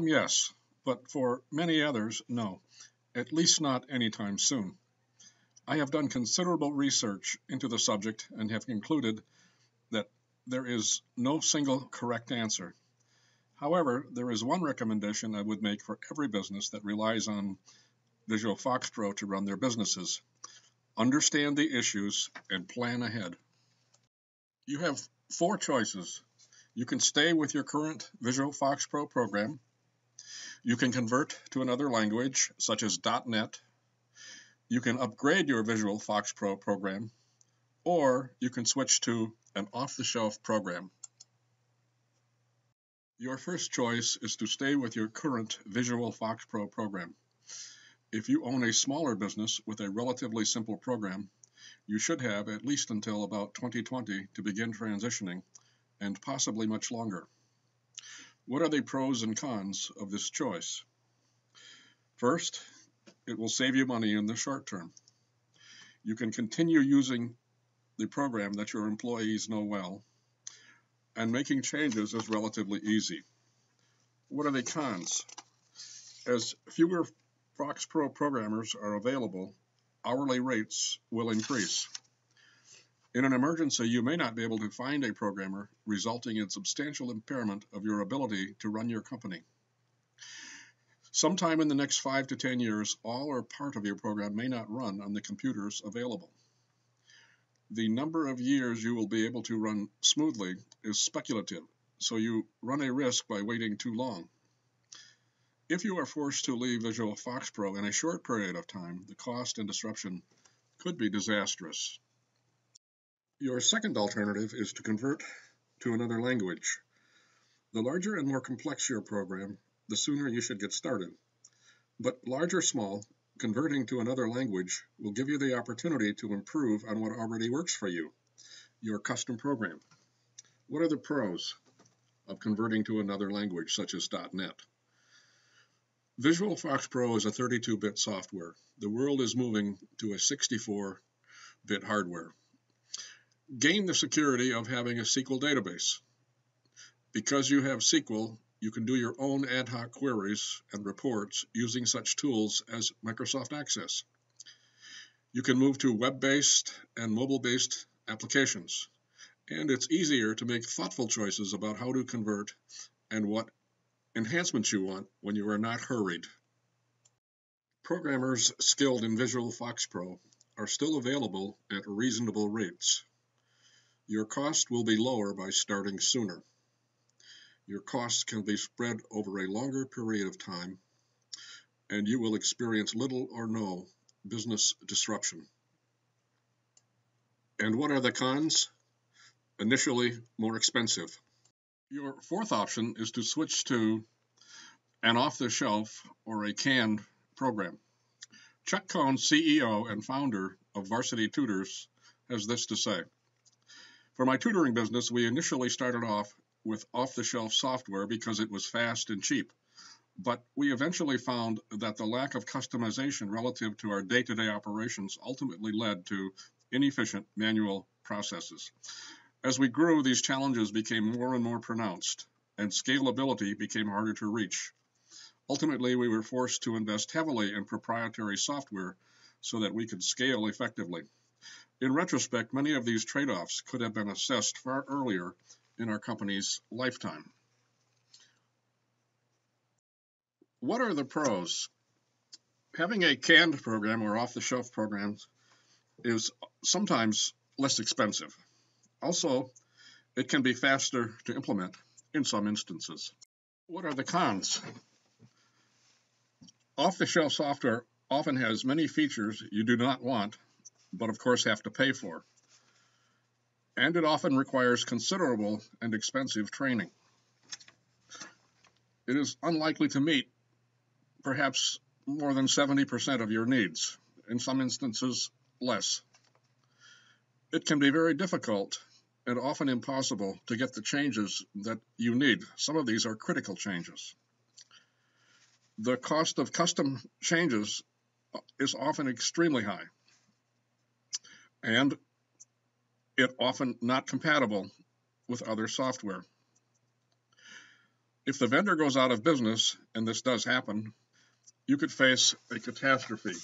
some, yes, but for many others, no, at least not anytime soon. I have done considerable research into the subject and have concluded that there is no single correct answer. However, there is one recommendation I would make for every business that relies on Visual FoxPro to run their businesses. Understand the issues and plan ahead. You have four choices. You can stay with your current Visual FoxPro program. You can convert to another language, such as .NET. You can upgrade your Visual FoxPro program, or you can switch to an off-the-shelf program. Your first choice is to stay with your current Visual FoxPro program. If you own a smaller business with a relatively simple program, you should have at least until about 2020 to begin transitioning, and possibly much longer. What are the pros and cons of this choice? First, it will save you money in the short term. You can continue using the program that your employees know well and making changes is relatively easy. What are the cons? As fewer FoxPro programmers are available, hourly rates will increase. In an emergency, you may not be able to find a programmer, resulting in substantial impairment of your ability to run your company. Sometime in the next 5 to 10 years, all or part of your program may not run on the computers available the number of years you will be able to run smoothly is speculative, so you run a risk by waiting too long. If you are forced to leave Visual FoxPro in a short period of time, the cost and disruption could be disastrous. Your second alternative is to convert to another language. The larger and more complex your program, the sooner you should get started. But large or small, Converting to another language will give you the opportunity to improve on what already works for you, your custom program. What are the pros of converting to another language such as .NET? Visual FoxPro is a 32-bit software. The world is moving to a 64-bit hardware. Gain the security of having a SQL database. Because you have SQL, you can do your own ad hoc queries and reports using such tools as Microsoft Access. You can move to web-based and mobile-based applications, and it's easier to make thoughtful choices about how to convert and what enhancements you want when you are not hurried. Programmers skilled in Visual FoxPro are still available at reasonable rates. Your cost will be lower by starting sooner your costs can be spread over a longer period of time, and you will experience little or no business disruption. And what are the cons? Initially, more expensive. Your fourth option is to switch to an off the shelf or a canned program. Chuck Cohn, CEO and founder of Varsity Tutors, has this to say For my tutoring business, we initially started off with off-the-shelf software because it was fast and cheap. But we eventually found that the lack of customization relative to our day-to-day operations ultimately led to inefficient manual processes. As we grew, these challenges became more and more pronounced, and scalability became harder to reach. Ultimately, we were forced to invest heavily in proprietary software so that we could scale effectively. In retrospect, many of these trade-offs could have been assessed far earlier in our company's lifetime. What are the pros? Having a canned program or off the shelf program is sometimes less expensive. Also, it can be faster to implement in some instances. What are the cons? Off the shelf software often has many features you do not want, but of course have to pay for and it often requires considerable and expensive training. It is unlikely to meet perhaps more than 70% of your needs, in some instances less. It can be very difficult and often impossible to get the changes that you need. Some of these are critical changes. The cost of custom changes is often extremely high. And it often not compatible with other software. If the vendor goes out of business, and this does happen, you could face a catastrophe.